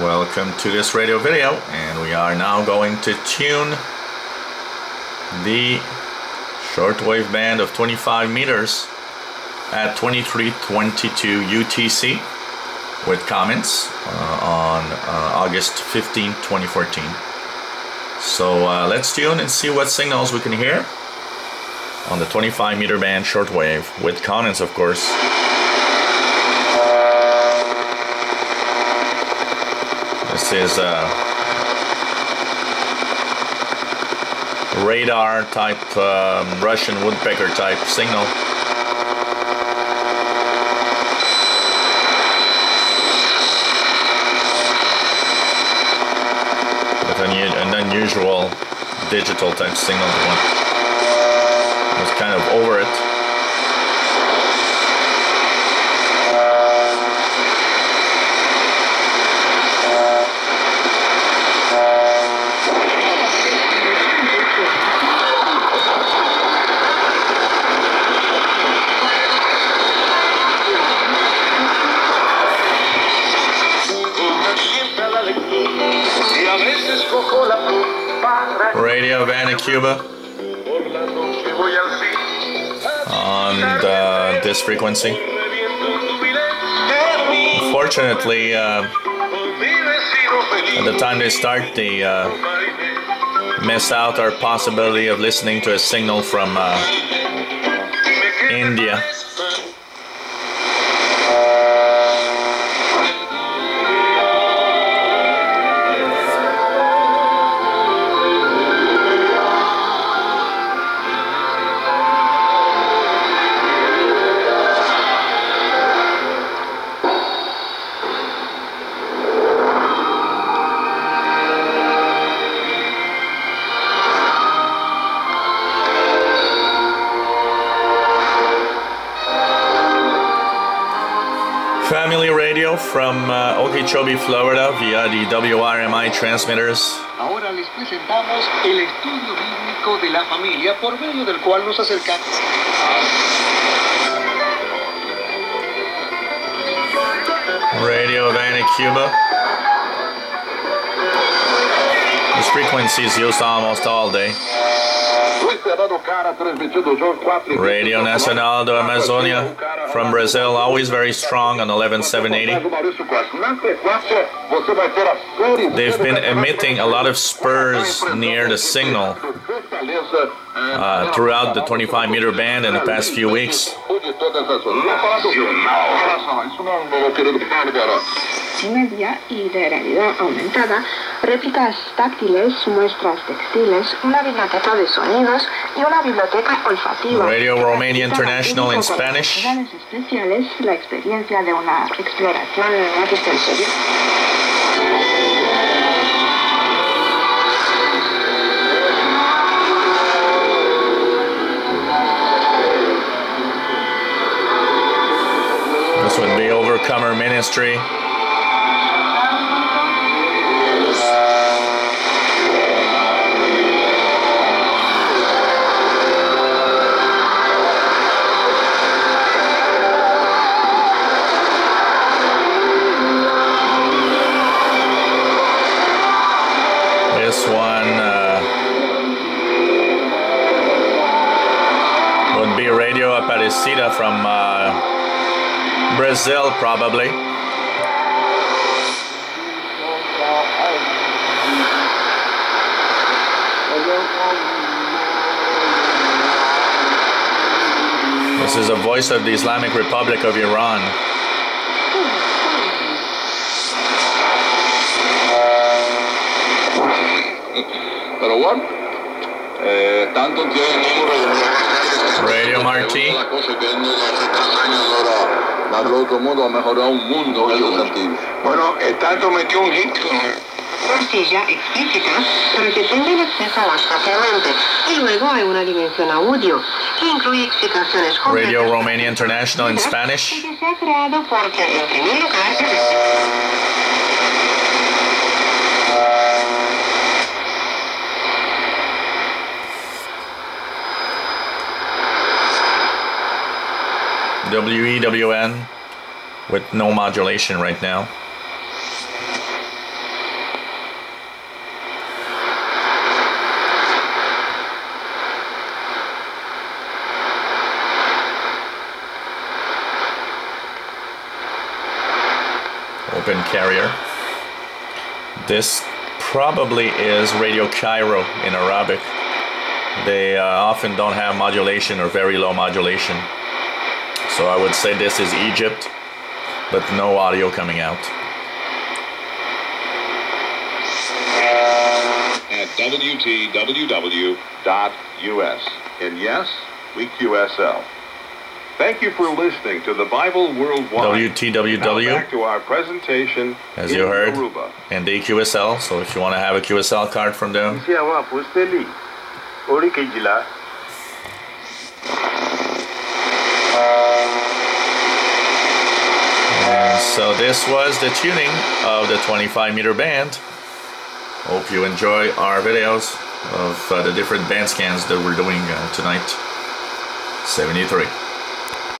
Welcome to this radio video and we are now going to tune the shortwave band of 25 meters at 2322 UTC with comments uh, on uh, August 15, 2014. So uh, let's tune and see what signals we can hear on the 25 meter band shortwave with comments of course. This is a radar type um, Russian woodpecker type signal. With an unusual digital type signal one was kind of over it. Radio Cuba on the, this frequency. Unfortunately, uh, at the time they start, they uh, miss out our possibility of listening to a signal from uh, India. From uh, Okeechobee, Florida via the WRMI transmitters. Ahora les presentamos el estudio bíblico de la familia por medio del cual nos acercamos. Radio Havana, Cuba. This frequency is used almost all day. Radio Nacional do Amazonia from Brazil, always very strong on 11780. They've been emitting a lot of spurs near the signal uh, throughout the 25 meter band in the past few weeks. Media y de realidad aumentada, réplicas táctiles, muestras textiles, una biblioteca de sonidos y una biblioteca olfativa. Radio Romania International in Spanish. especiales, la experiencia de una exploración exterior. This would be Overcomer Ministry. Be Radio Aparecida from uh, Brazil, probably. This is a voice of the Islamic Republic of Iran. Pero bueno, eh, tanto Radio Martí. La cosa que él hace tres años ahora más otro mundo ha mejorado un mundo en los antiguos. Bueno, el tanto metió un hit con pastilla explícita para que tengan acceso más fácilmente. Y luego hay una dimensión audio que incluye explicaciones Radio Romania International in Spanish. que se ha creado porque, en primer lugar, WEWN with no modulation right now. Open carrier. This probably is Radio Cairo in Arabic. They uh, often don't have modulation or very low modulation. So I would say this is Egypt, but no audio coming out. At WTWW.us. And yes, we QSL. Thank you for listening to the Bible Worldwide. Now WTWW, back to our presentation as in you heard, Aruba. and the QSL. So if you want to have a QSL card from them, So this was the tuning of the 25 meter band. Hope you enjoy our videos of uh, the different band scans that we're doing uh, tonight. 73.